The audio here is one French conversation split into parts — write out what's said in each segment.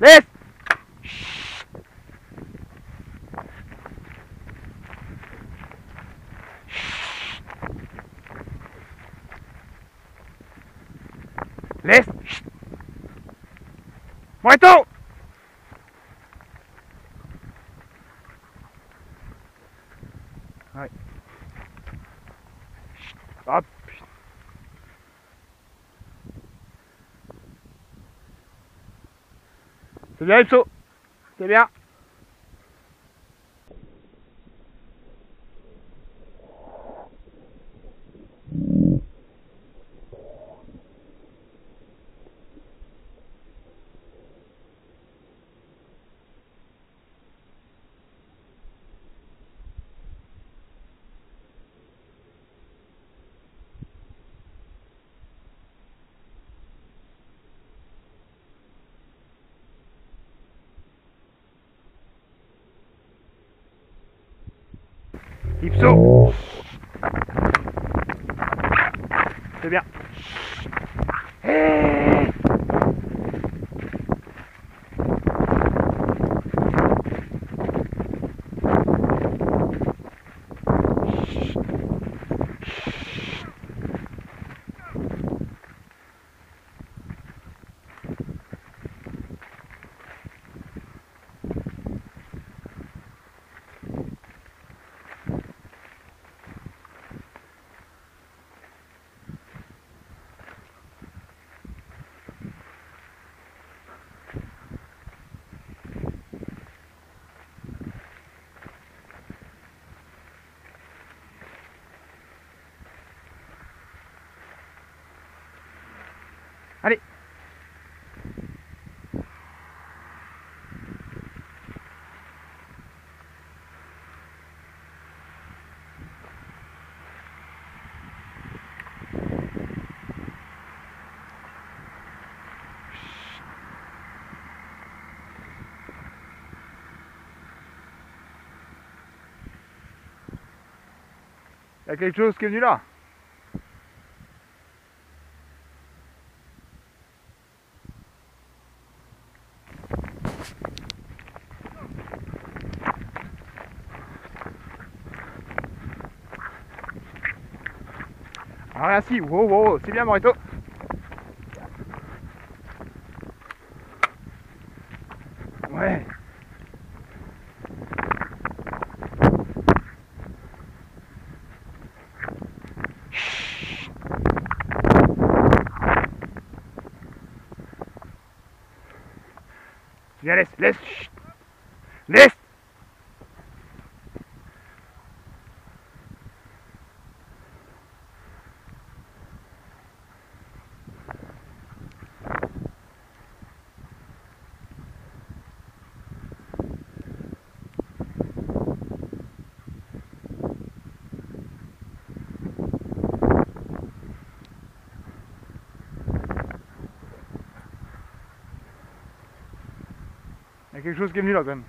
Laisse Laisse Moito Ouais. Hop C'est bien Ipso C'est bien Ipso C'est bien. Hey Allez Quelque chose qui est venu là? Ah si, wow, wow, wow, c'est bien Morito. Ja, das lässt. Lässt. Quelque chose qui est venu là quand même.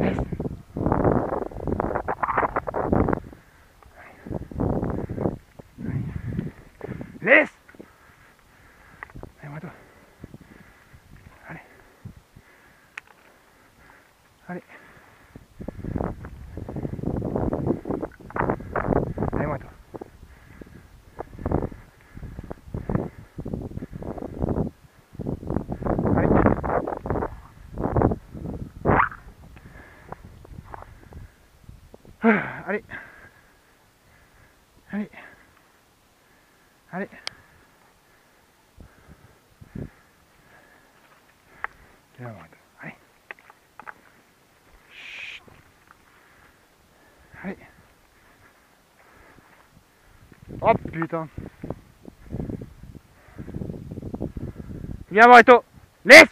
Laisse. Laisse Allez, moi toi. Allez. Allez. Allez, moi toi. Allez. Ah, Allez. Allez. Allez. Viens, Moito. Allez. Chut. Allez. Oh putain. Viens, Moito. Laisse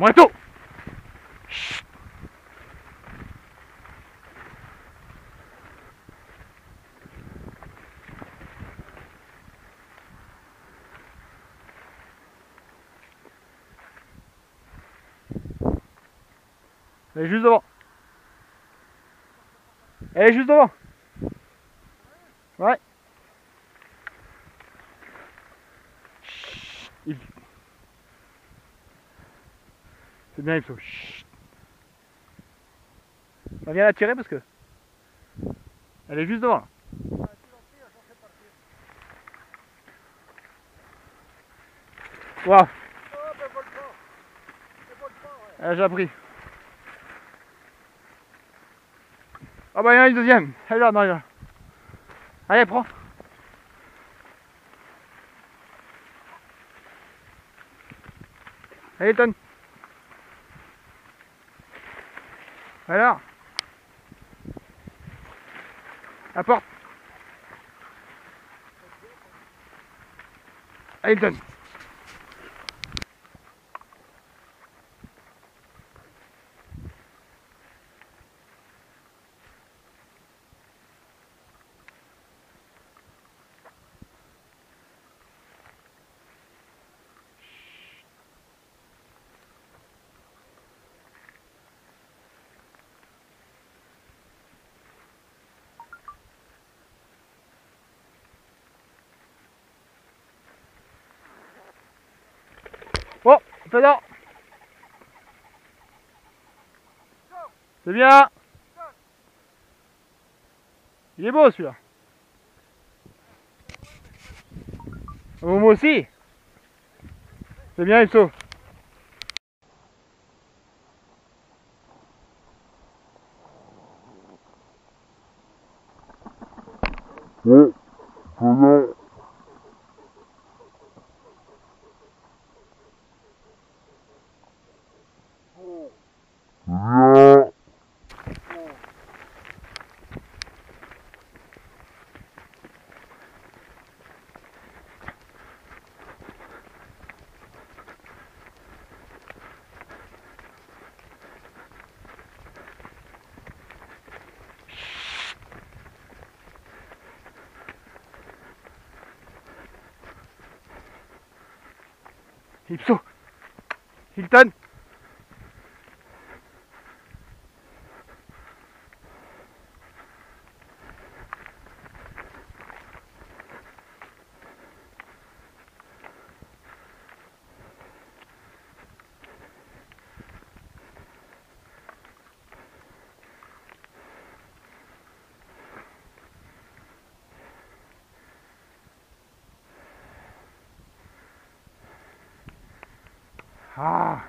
Moito Chut. Elle est juste devant. Elle est juste devant. Ouais. Chut. Il- C'est bien, il faut. Chut. On vient la tirer parce que. Elle est juste devant. Waouh. Elle a déjà pris. Ah bah il y en a une deuxième. Elle est là, non, elle. Allez, prends. Allez, Elton. Alors Apporte Ailton Oh, C'est bien. Il est beau celui-là. Moi aussi. C'est bien Ipso Ouais, Ipso Hilton Ah